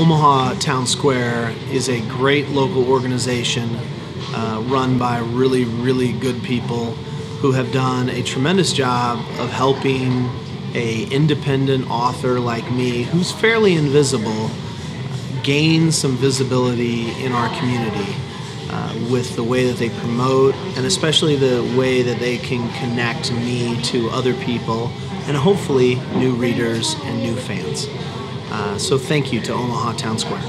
Omaha Town Square is a great local organization uh, run by really, really good people who have done a tremendous job of helping a independent author like me who's fairly invisible gain some visibility in our community uh, with the way that they promote and especially the way that they can connect me to other people and hopefully new readers and new fans. Uh, so thank you to Omaha Town Square.